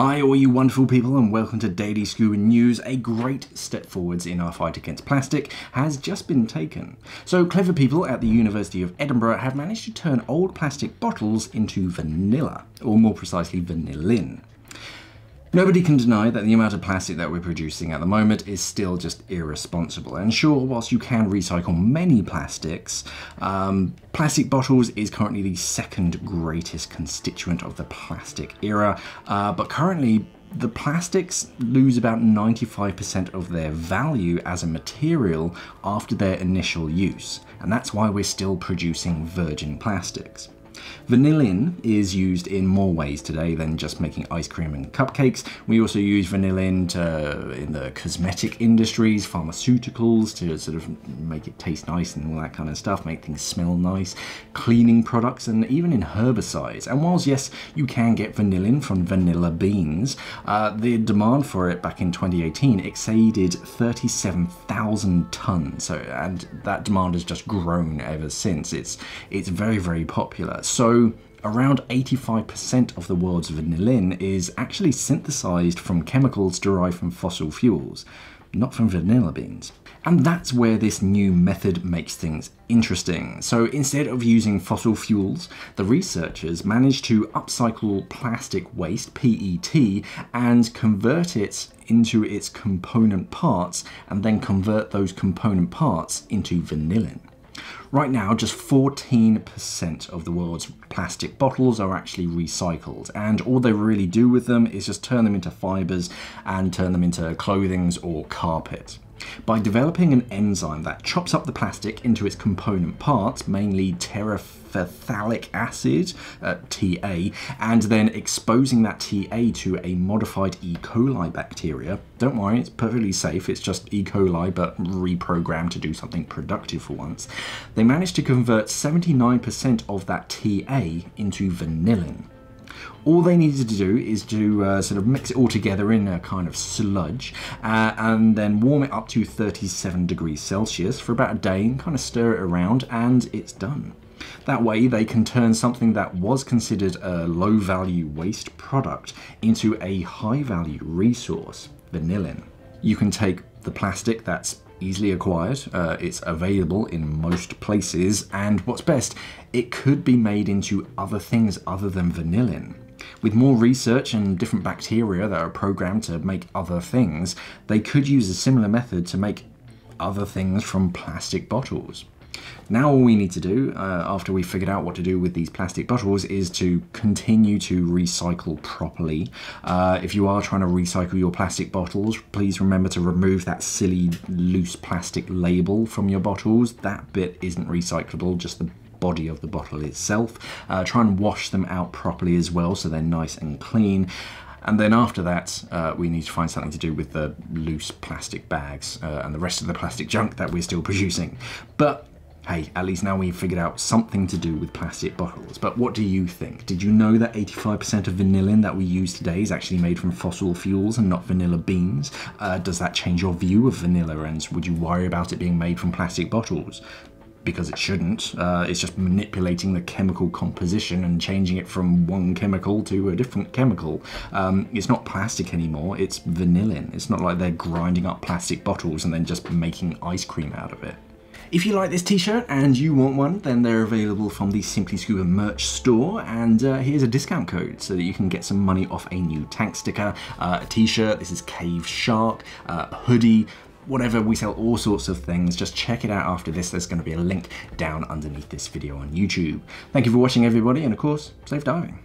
Hi, all you wonderful people, and welcome to Daily Scuba News. A great step forwards in our fight against plastic has just been taken. So, clever people at the University of Edinburgh have managed to turn old plastic bottles into vanilla, or more precisely, vanillin. Nobody can deny that the amount of plastic that we're producing at the moment is still just irresponsible. And sure, whilst you can recycle many plastics, um, plastic bottles is currently the second greatest constituent of the plastic era. Uh, but currently, the plastics lose about 95% of their value as a material after their initial use. And that's why we're still producing virgin plastics. Vanillin is used in more ways today than just making ice cream and cupcakes. We also use vanillin to, in the cosmetic industries, pharmaceuticals, to sort of make it taste nice and all that kind of stuff, make things smell nice, cleaning products, and even in herbicides. And whilst, yes, you can get vanillin from vanilla beans, uh, the demand for it back in 2018 exceeded 37,000 tons. So, and that demand has just grown ever since. It's, it's very, very popular. So around 85% of the world's vanillin is actually synthesized from chemicals derived from fossil fuels, not from vanilla beans. And that's where this new method makes things interesting. So instead of using fossil fuels, the researchers managed to upcycle plastic waste, PET, and convert it into its component parts, and then convert those component parts into vanillin. Right now, just 14% of the world's plastic bottles are actually recycled, and all they really do with them is just turn them into fibres and turn them into clothings or carpet. By developing an enzyme that chops up the plastic into its component parts, mainly terephthalic acid, uh, TA, and then exposing that TA to a modified E. coli bacteria, don't worry, it's perfectly safe, it's just E. coli but reprogrammed to do something productive for once, they managed to convert 79% of that TA into vanillin. All they needed to do is to uh, sort of mix it all together in a kind of sludge uh, and then warm it up to 37 degrees Celsius for about a day and kind of stir it around and it's done. That way they can turn something that was considered a low value waste product into a high value resource, vanillin. You can take the plastic that's easily acquired, uh, it's available in most places, and what's best, it could be made into other things other than vanillin. With more research and different bacteria that are programmed to make other things, they could use a similar method to make other things from plastic bottles. Now all we need to do, uh, after we've figured out what to do with these plastic bottles, is to continue to recycle properly. Uh, if you are trying to recycle your plastic bottles, please remember to remove that silly loose plastic label from your bottles. That bit isn't recyclable, just the body of the bottle itself. Uh, try and wash them out properly as well so they're nice and clean. And then after that, uh, we need to find something to do with the loose plastic bags uh, and the rest of the plastic junk that we're still producing. But hey, at least now we've figured out something to do with plastic bottles. But what do you think? Did you know that 85% of vanillin that we use today is actually made from fossil fuels and not vanilla beans? Uh, does that change your view of vanilla and would you worry about it being made from plastic bottles? because it shouldn't. Uh, it's just manipulating the chemical composition and changing it from one chemical to a different chemical. Um, it's not plastic anymore, it's vanillin. It's not like they're grinding up plastic bottles and then just making ice cream out of it. If you like this t-shirt and you want one, then they're available from the Simply Scuba merch store. And uh, here's a discount code so that you can get some money off a new tank sticker, uh, a t-shirt, this is Cave Shark, uh, hoodie, whatever, we sell all sorts of things. Just check it out after this. There's going to be a link down underneath this video on YouTube. Thank you for watching everybody and of course, safe diving.